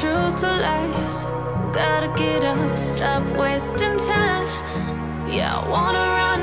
truth to lies. Gotta get up, stop wasting time. Yeah, I wanna run